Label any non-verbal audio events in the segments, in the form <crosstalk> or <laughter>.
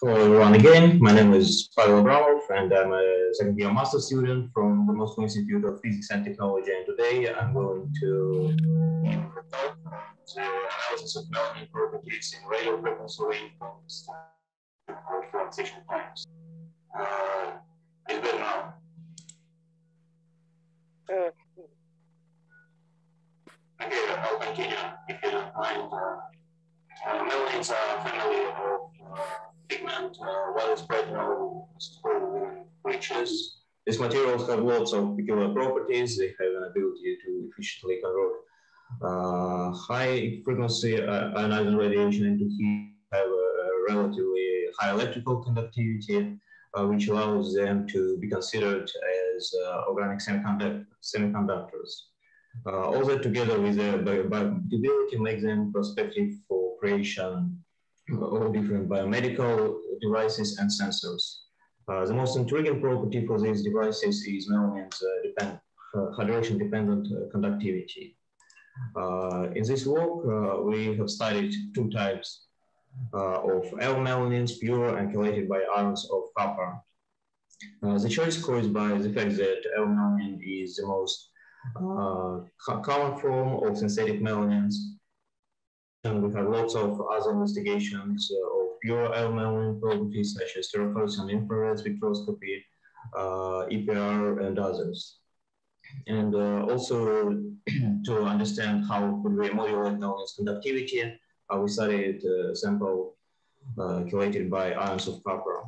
Hello everyone again. My name is Pavel Abramov and I'm a second year master student from the Moscow Institute of Physics and Technology. And today I'm going to talk the analysis of melanin properties in radio frequency waveforms or transition times. Uh, is better now? Uh. Okay, I'll continue if you don't mind. Uh, uh, melanins are family of uh, pigment, uh, spread in creatures. These materials have lots of peculiar properties. They have an ability to efficiently convert uh, high frequency uh, ionizing radiation into heat, have a relatively high electrical conductivity, uh, which allows them to be considered as uh, organic semiconduct semiconductors. Uh, all that together with their biocompatibility makes them prospective for creation all different biomedical devices and sensors. Uh, the most intriguing property for these devices is melanin's uh, depend, uh, hydration-dependent uh, conductivity. Uh, in this work, uh, we have studied two types of L-melanins, pure and chelated by ions of copper. the choice caused by the fact that L-melanin is the most common form of synthetic melanins we have lots of other investigations uh, of pure L-melanin properties such as terafluorescent infrared spectroscopy, uh, EPR, and others. And uh, also <clears throat> to understand how could we modulate melanin's conductivity, we studied a sample chelated by ions of copper.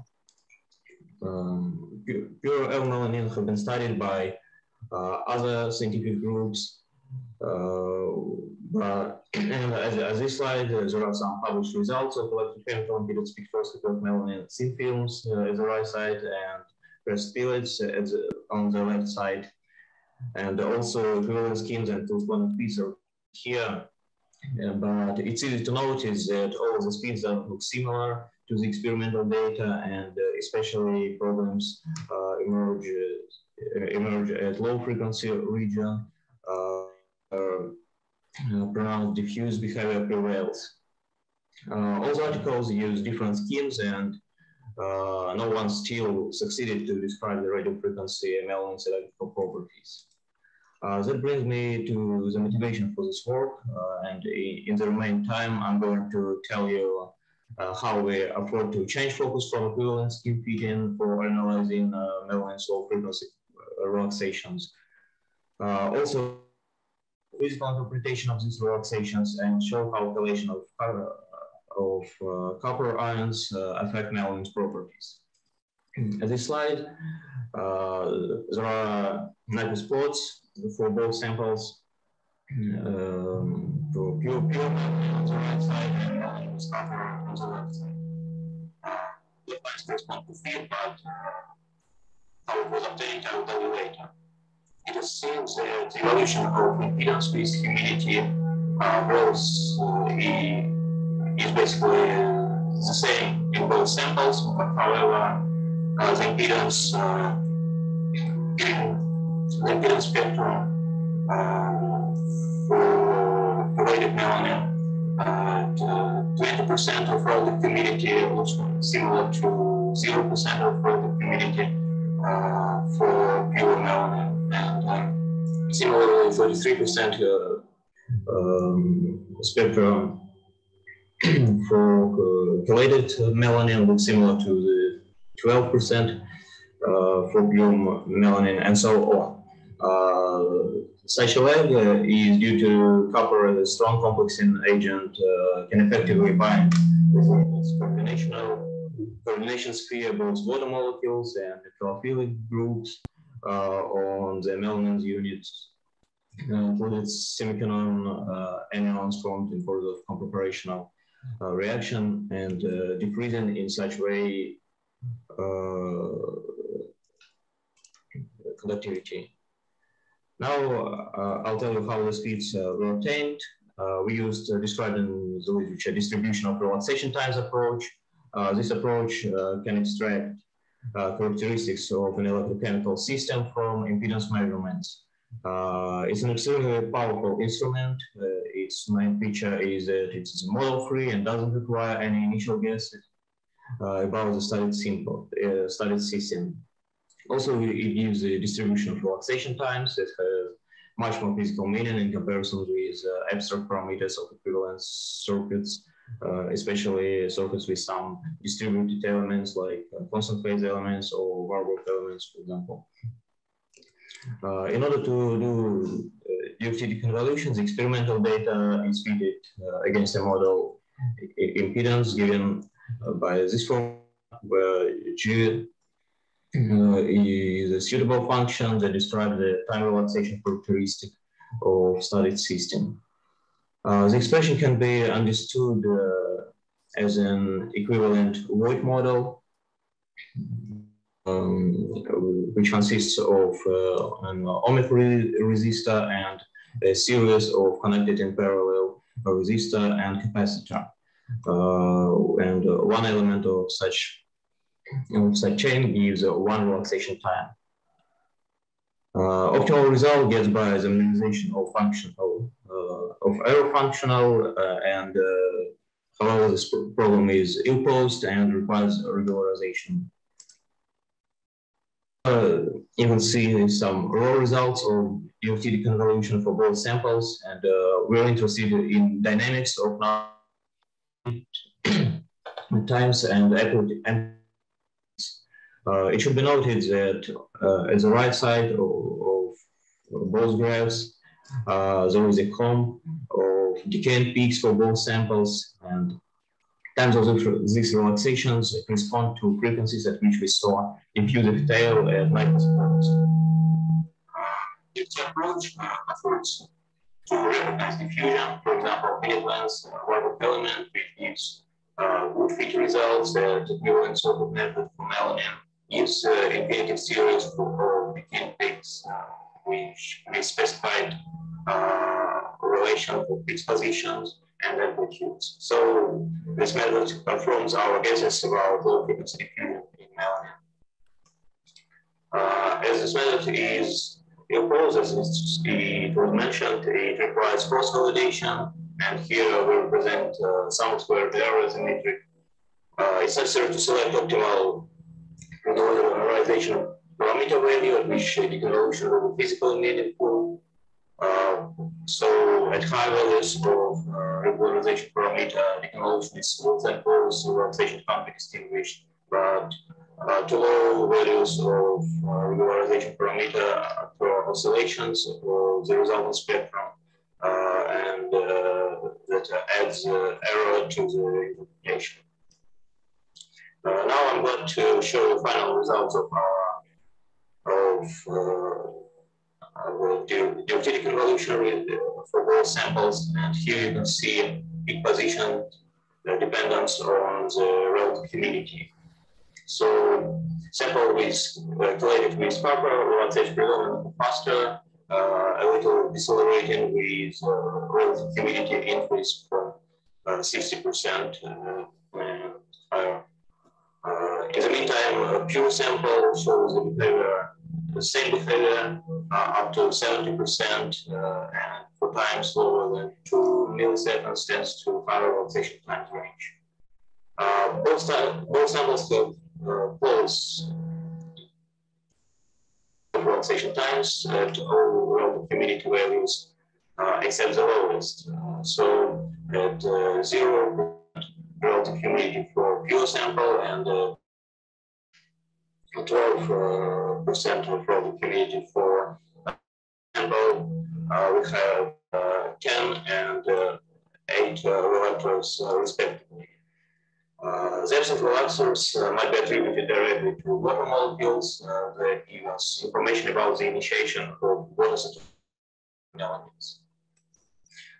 Um, pure L-melanin have been studied by uh, other scientific groups uh, but and as, as this slide, uh, there are some published results of electrochemical impedance spectroscopy of melanin thin films uh, at the right side and pressed pellets the, on the left side. And also equivalent schemes and corresponding speeds are here. Uh, but it's easy to notice that all the speeds look similar to the experimental data and uh, especially problems uh, emerge, emerge at low frequency region uh, pronounced diffuse behavior prevails. Uh, all the articles use different schemes and uh, no one still succeeded to describe the radio frequency melanin's electrical properties. Uh, that brings me to the motivation for this work. Uh, and in the remaining time, I'm going to tell you uh, how we afford to change focus from equivalent scheme fitting for analyzing uh, low frequency relaxations. also, physical interpretation of these relaxations and show how chelation of, of uh, copper ions uh, affect melanin's properties. At this slide, uh, there are Nyquist plots for both samples. Um, for pure, pure on the right side and on the left side. Uh, the lines correspond to field, was obtained, I will tell you it seems that the evolution of impedance with humidity uh, growth uh, is basically the same in both samples, but however, uh, the impedance, uh, <clears throat> the impedance spectrum uh, for chelated melanin at 20% of relative humidity looks similar to 0% of relative humidity for pure melanin and similarly 33% uh, um, spectrum <clears throat> for uh, chelated melanin looks similar to the 12% uh, for pure melanin and so on. Uh, is due to copper as a strong complexing agent uh, can effectively bind with coordinational coordination sphere both water molecules and electrophilic groups uh, on the melanin units uh, included semiquinone uh, anions formed in course of comproportionation reaction and decreasing in such way conductivity. Now uh, I'll tell you how the speeds uh, were obtained. Uh, we used described in the literature distribution of relaxation times approach. This approach can extract uh, characteristics of an electrochemical system from impedance measurements. Uh, it's an extremely powerful instrument. Uh, its main feature is that it's model-free and doesn't require any initial guesses. about the studied, simple, studied system. Also, it gives a distribution of relaxation times. It has much more physical meaning in comparison with uh, abstract parameters of equivalence circuits, uh, especially circuits with some distributed elements like uh, constant phase elements or Warburg elements, for example. Uh, in order to do uh, convolutions, experimental data is fitted uh, against a model impedance given uh, by this form where G uh, is a suitable function that describes the time relaxation characteristic of studied system. Uh, the expression can be understood uh, as an equivalent Voigt model, um, which consists of uh, an ohmic re resistor and a series of connected in parallel resistor and capacitor. And one element of such of such chain gives one relaxation time. Uh, optimal result gets by the minimization of functional uh, of error functional uh, and uh, however this problem is ill-posed and requires regularization. you can see some raw results of DRT convolution for both samples, and we're interested in dynamics of <clears throat> times and uh, it should be noted that uh, at the right side of, of both graphs, uh, there is a comb of decaying peaks for both samples and times of these relaxations correspond to frequencies at which we saw diffusive tail at microseconds. This approach affords to recognize diffusion, for example, minute length uh, element, which gives uh, good fit results that equivalent sort of method for melanin is uh, infinitive series for decaying peaks, uh, which we specified uh, relation for fixed positions and amplitudes. So this method confirms our guesses about low frequency in melanin. Uh, as this method is opposed, as it was mentioned, it requires cross validation, and here we represent uh, some squared error as a metric. Uh, it's necessary to select optimal normalization parameter value at which the deconvolution will be physically meaningful. Uh, so at high values of uh, regularization parameter, deconvolution is smooth and close, relaxation can't be distinguished. But uh, to low values of uh, regularization parameter for oscillations or the resultant spectrum, uh, and uh, that adds error to the interpretation. Uh, now I'm going to show the final results of our of uh, the DRT convolution for both samples, and here you can see peak position dependence on the relative humidity. So sample is calculated with proper relaxation predominant faster, uh, a little decelerating with uh, relative humidity increase from 60% pure sample shows the behavior, the same behavior uh, up to 70% uh, and for times lower than 2 milliseconds tends to higher rotation times range. Uh, both, both samples have uh, close relaxation times at all relative humidity values uh, except the lowest. so at zero relative humidity for pure sample and uh, 12 uh, percent of relative humidity for sample. Uh, we have uh, 10 and uh, 8 uh, relaxers respectively. the absent relaxers might be attributed directly to water molecules that give us information about the initiation of water elements.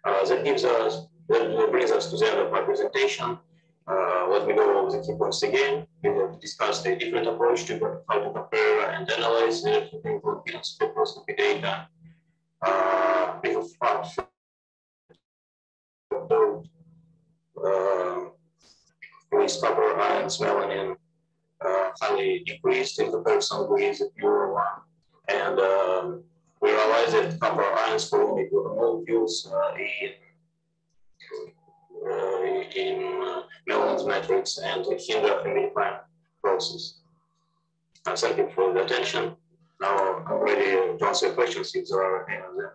that gives us that brings us to the end of my presentation. Uh, let me go over the key points again. We have discussed a different approach to how to compare and analyze the impedance spectroscopy data. Uh, we have found uh, with copper ions melanin uh, highly decreased in comparison with the pure one. And um, we realized that copper ions form molecules uh, in in Mellon's matrix and hinder humidifying process. Uh, thank you for the attention. Now I'm ready to answer questions if there are any of them.